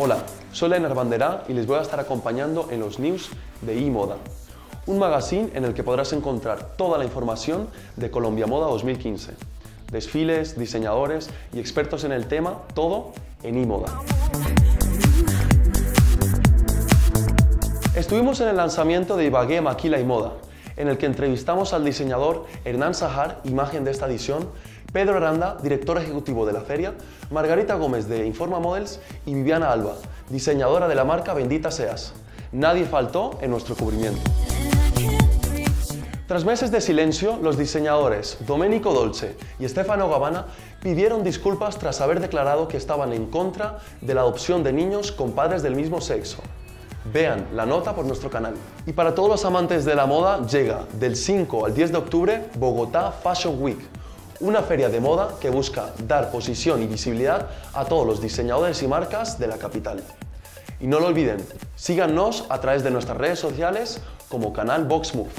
Hola, soy Leonard Banderá y les voy a estar acompañando en los news de eModa, un magazine en el que podrás encontrar toda la información de Colombia Moda 2015. Desfiles, diseñadores y expertos en el tema, todo en eModa. Estuvimos en el lanzamiento de Ibagué Maquila y Moda, en el que entrevistamos al diseñador Hernán Sahar, imagen de esta edición, Pedro Aranda, director ejecutivo de la feria, Margarita Gómez de Informa Models y Viviana Alba, diseñadora de la marca Bendita Seas. Nadie faltó en nuestro cubrimiento. Tras meses de silencio, los diseñadores Domenico Dolce y Stefano Gabbana pidieron disculpas tras haber declarado que estaban en contra de la adopción de niños con padres del mismo sexo. Vean la nota por nuestro canal. Y para todos los amantes de la moda, llega del 5 al 10 de octubre Bogotá Fashion Week, una feria de moda que busca dar posición y visibilidad a todos los diseñadores y marcas de la capital. Y no lo olviden, síganos a través de nuestras redes sociales como canal VoxMove.